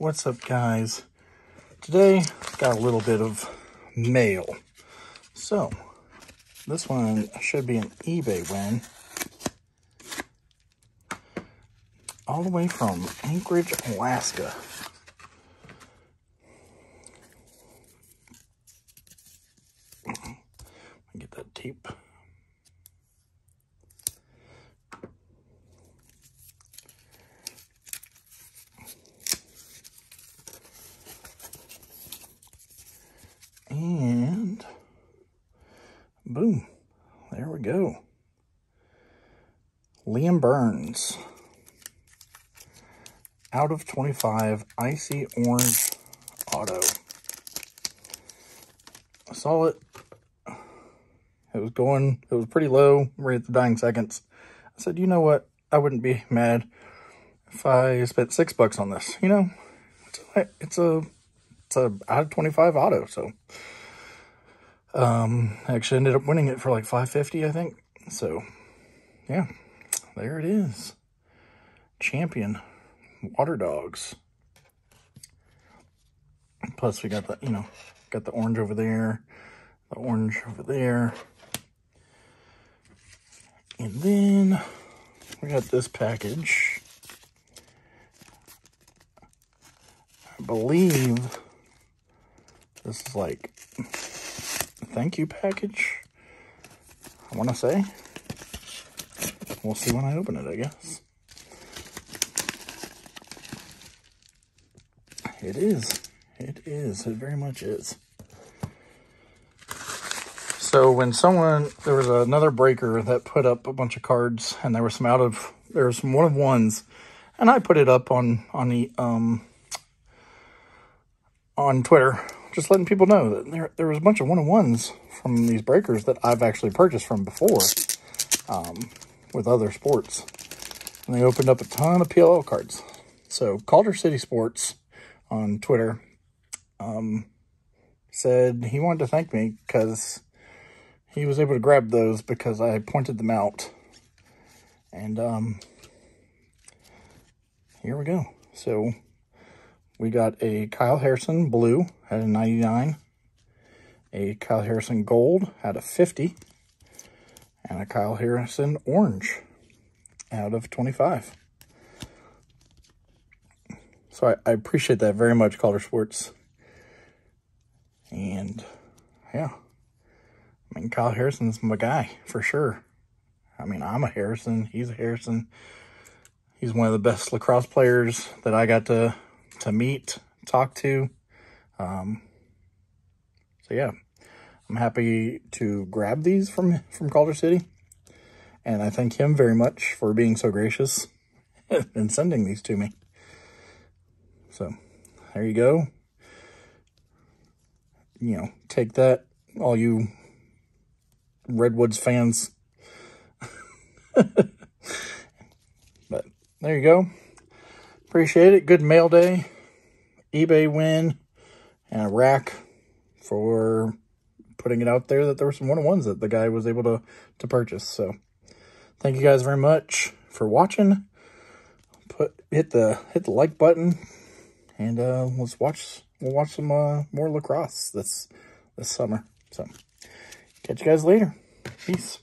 What's up, guys? Today, got a little bit of mail. So, this one should be an eBay win. All the way from Anchorage, Alaska. Get that tape. Boom, there we go. Liam Burns. Out of 25, icy orange auto. I saw it. It was going, it was pretty low right at the dying seconds. I said, you know what? I wouldn't be mad if I spent six bucks on this. You know, it's a, it's a it's a out of 25 auto. So, um, actually ended up winning it for like 550, I think. So, yeah, there it is. Champion Waterdogs. Plus, we got the, you know, got the orange over there, the orange over there. And then we got this package. I believe this is like thank you package, I want to say. We'll see when I open it, I guess. It is. It is. It very much is. So when someone, there was another breaker that put up a bunch of cards and there was some out of, there was some one of ones and I put it up on, on the, um, on Twitter just letting people know that there, there was a bunch of one-of-ones from these breakers that I've actually purchased from before um, with other sports. And they opened up a ton of PLL cards. So Calder City Sports on Twitter um, said he wanted to thank me because he was able to grab those because I pointed them out. And um, here we go. So we got a Kyle Harrison blue at a 99, a Kyle Harrison gold at a 50, and a Kyle Harrison orange out of 25. So I, I appreciate that very much, Calder Sports. And yeah, I mean, Kyle Harrison's my guy for sure. I mean, I'm a Harrison. He's a Harrison. He's one of the best lacrosse players that I got to to meet, talk to. Um, so yeah, I'm happy to grab these from, from Calder City. And I thank him very much for being so gracious and sending these to me. So there you go. You know, take that, all you Redwoods fans. but there you go. Appreciate it. Good mail day. eBay win. And a rack for putting it out there that there were some one-of-ones that the guy was able to, to purchase. So thank you guys very much for watching. Put hit the hit the like button and uh, let's watch we'll watch some uh, more lacrosse this this summer. So catch you guys later. Peace.